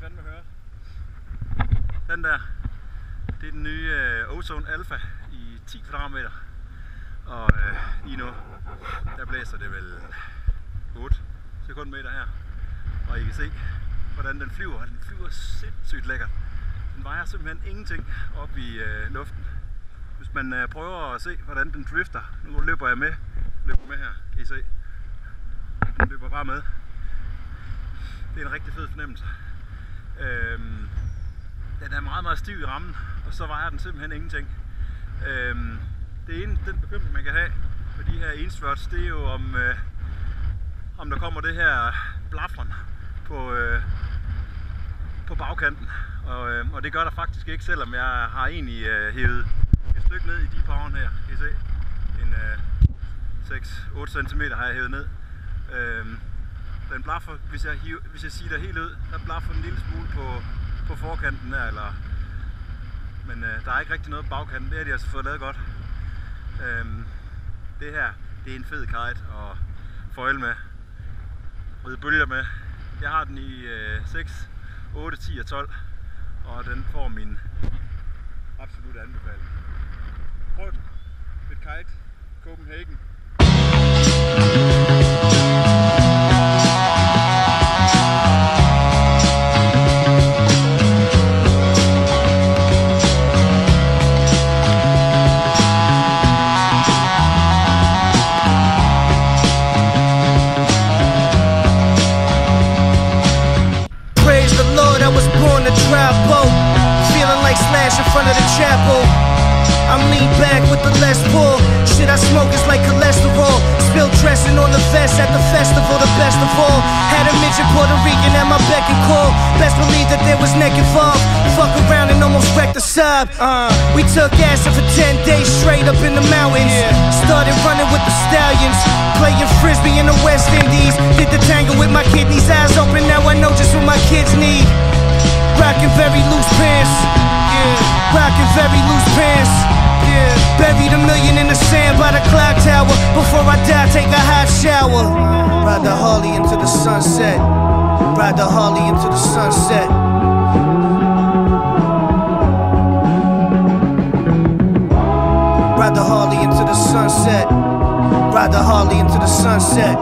fandme høre. Den der, det er den nye øh, Ozone Alpha i 10 kvadratmeter. Og øh, lige nu, der blæser det vel 8 sekundmeter her. Og I kan se, hvordan den flyver. Den flyver sindssygt lækkert. Den vejer simpelthen ingenting op i øh, luften. Hvis man øh, prøver at se, hvordan den drifter. Nu løber jeg med. Løber med her, kan I se. Den løber bare med. Det er en rigtig fed fornemmelse. Den er meget, meget stiv i rammen, og så vejer den simpelthen ingenting. Øhm, det ene, den bekymring, man kan have med de her enstrots, det er jo om, øh, om der kommer det her blafren på, øh, på bagkanten. Og, øh, og det gør der faktisk ikke, selvom jeg har egentlig øh, hævet et stykke ned i de power her. Kan I se? En øh, 6-8 cm har jeg hævet ned. Øh, den blaffer, hvis jeg, hiver, hvis jeg siger det helt ud, der blaffer en lille smule på, på forkanten der, eller, men øh, der er ikke rigtig noget på bagkanten, det har de altså fået lavet godt. Øhm, det her, det er en fed kite og foil med, røde bølger med. Jeg har den i øh, 6, 8, 10 og 12, og den får min absolut anbefaling. Prøv den. Mit kite, Copenhagen. Lean back with the less pull. Shit I smoke is like cholesterol. Spill dressing on the vest at the festival, the best of all. Had a midget Puerto Rican at my beck and call. Best believe that there was neck involved. Fuck around and almost wrecked the sub. Uh, we took acid for 10 days straight up in the mountains. Started running with the stallions. Playing frisbee in the West Indies. Did the tango with my kidneys eyes open. Now I know just what my kids need. Rockin' very loose pants. Yeah. Rockin' very loose pants. Before I die, take a hot shower. Ride the Harley into the sunset. Ride the Harley into the sunset. Ride the Harley into the sunset. Ride the Harley into the sunset.